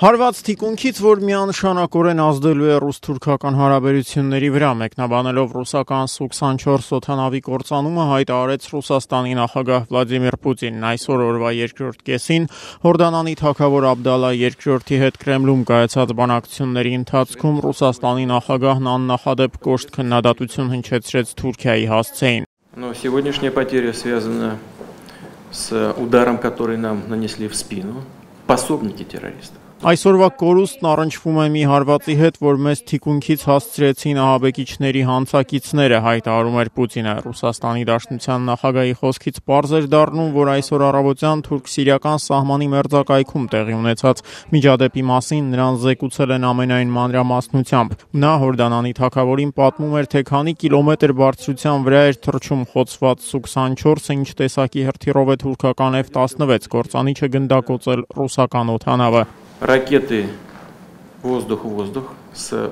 Հարված թիկունքից, որ միանշանակորեն ազդելու է ռուս-թուրքական հարաբերությունների վրա, մեկնաբանելով ռուսական Su-24 օթանավի կործանումը հայտարարեց Ռուսաստանի նախագահ Վլադիմիր Պուտինն այսօր օրվա երկրորդ կեսին Հորդանանի թագավոր Աբդալա II-ի հետ Կրեմլում կայացած բանակցությունների ընթացքում Ռուսաստանի նախագահն աննախադեպ կոշտ քննադատություն հնչեցրեց Թուրքիայի հասցեին։ Но сегодняшняя потеря связана с ударом, который нам нанесли в спину пособники террористов. Այսօրվա կորուստն առնչվում է մի հարվածի հետ, որ մեզ թիկունքից հասցրեցին ահաբեկիչների հանցակիցները, հայտարարում էր Պուտինը։ Ռուսաստանի Դաշնության նախագահի խոսքից པարզ էր դառնում, որ այսօր առավոտյան թուրք-սիրիական սահմանի մերձակայքում տեղի ունեցած միջադեպի մասին նրան զեկուցել են ամենայն մանրամասնությամբ։ Նա Հորդանանի թակավորին պատմում էր, թե քանի կիլոմետր բարձրության վրա էր թռչում խոցված Su-24-ը, ինչ տեսակի հրթիռով է թուրքական F-16 կործանիչը գնդակոծել ռուսական օթանավը ракеты воздух-воздух с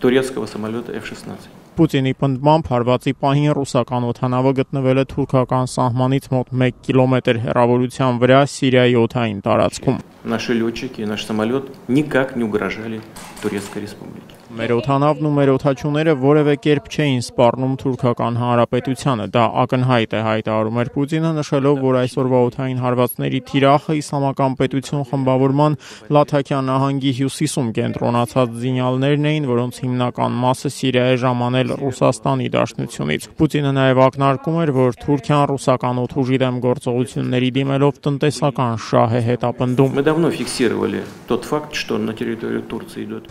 турецкого самолета F-16. Պուտինի պնդմամբ հարվածի պահին ռուսական օթանավը գտնվել է թուրքական սահմանից մոտ 1 կիլոմետր հեռավորության վրա Սիրիայի օթային տարածքում։ Наши летчики, наш самолет никак не угрожали Турецкой республике. Մեր օթանավն ու մեր օթաչուները որևէ կերպ չէին սպառնում թուրքական հանրապետությանը։ Դա ակնհայտ է հայտարարում էր Պուտինը, նշելով, որ այսօրվա օթային հարվածների թիրախը իսլամական պետություն խմբավորման Լաթակյան նահանգի հյուսիսում կենտրոնացած զինյալներն էին, որոնց հիմնական մասը Սիրիա է ժամանել Ռուսաստանի Դաշնությունից։ Պուտինը նաև ակնարկում էր, որ Թուրքիան ռուսական օթուժի դեմ գործողությունների դիմելով տնտեսական շահ է հետապնդում։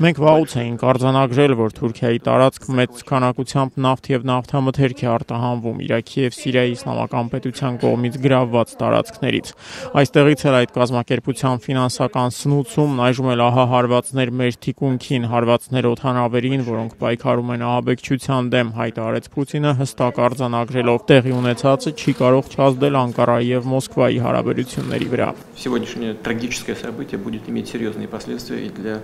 Մենք վաղուց էինք արձան արձանագրել, որ Թուրքիայի տարածք մեծ քանակությամբ նավթ եւ նավթամթերք է արտահանվում Իրաքի եւ Սիրիայի իսլամական պետության կողմից գրավված տարածքներից։ Այստեղից էլ այդ կազմակերպության ֆինանսական սնուցումն այժմ էլ ահա հարվածներ մեր թիկունքին, հարվածներ օթանավերին, որոնք պայքարում են ահաբեկչության դեմ, հայտարարեց Պուտինը հստակ արձանագրելով տեղի ունեցածը չի կարող չազդել Անկարայի եւ Մոսկվայի հարաբերությունների վրա։ Сегодняшнее трагическое событие будет иметь серьезные последствия и для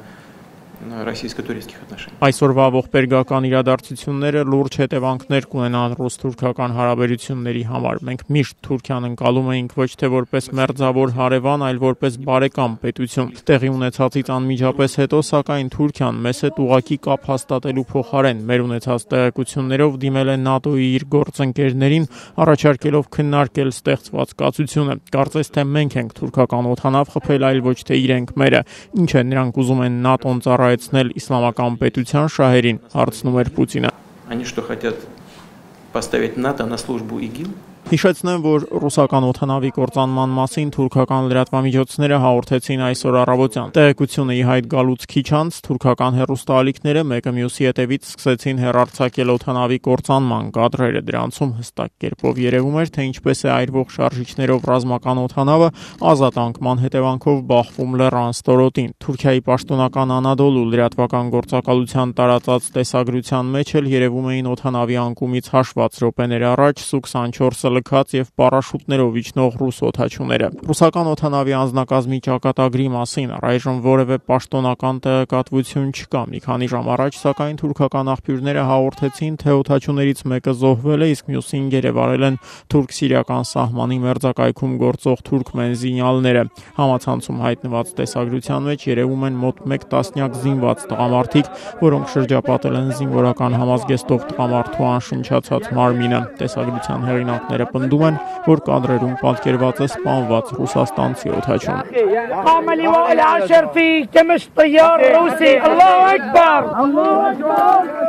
российско-турецких отношений։ Այսօրվա ողբերգական իրադարձությունները լուրջ հետևանքներ կունենան ռուս-թուրքական հարաբերությունների համար։ Մենք միշտ Թուրքիան ընկալում էինք ոչ թե որպես մերձավոր հարևան, այլ որպես բարեկամ պետություն։ Տեղի ունեցածից անմիջապես հետո, սակայն Թուրքիան մեզ հետ ուղակի կապ հաստատելու փոխարեն մեր ունեցած տեղեկություններով դիմել է ՆԱՏՕ-ի իր գործընկերներին, առաջարկելով քննարկել ստեղծված կացությունը։ Կարծես թե մենք ենք թուրքական օթանավ խփել, այլ ոչ թե իրենք մերը։ Ինչ է նրանք ուզում են ՆԱՏՕ-ն ծառայ ծառայեցնել իսլամական պետության շահերին, հարցնում էր Պուտինը։ Они что хотят поставить НАТО на службу ИГИЛ? Հիշեցնեմ, որ ռուսական օթանավի կործանման մասին թուրքական լրատվամիջոցները հաղորդեցին այսօր առավոտյան։ Տեղեկությունը ի հայտ գալուց քիչ անց թուրքական հերոստալիքները մեկը մյուսի հետևից սկսեցին հերարցակել օթանավի կործանման կադրերը։ Դրանցում հստակ կերպով երևում էր, թե ինչպես է այրվող շարժիչներով ռազմական օթանավը ազատ անկման հետևանքով բախվում լեռան ստորոտին։ Թուրքիայի պաշտոնական Անադոլու լրատվական գործակալության տարածած տեսագրության մեջ էլ երևում էին օթանավի անկումից հաշված րոպեներ առաջ Su-24-ը լքած եւ պարաշուտներով իջնող ռուս օթաչուները։ Ռուսական օթանավի անձնակազմի ճակատագրի մասին առայժմ որևէ պաշտոնական տեղեկատվություն չկա։ Մի քանի ժամ առաջ սակայն թուրքական աղբյուրները հաղորդեցին, թե օթաչուներից մեկը զոհվել է, իսկ մյուսին գերեվարել են թուրք-սիրիական սահմանի մերձակայքում գործող թուրք մենզինյալները։ Համացանցում հայտնված տեսագրության մեջ երևում են մոտ 1 տասնյակ զինված տղամարդիկ, որոնք շրջապատել են զինվորական համազգեստով տղամարդու անշնչացած մարմինը։ Տեսագրության հեղինակները Ռուսները պնդում են, որ կադրերում պատկերված է սպանված ռուսաստանցի օթաչյանը։ Ռուսի, Allahu Akbar! Allahu Akbar!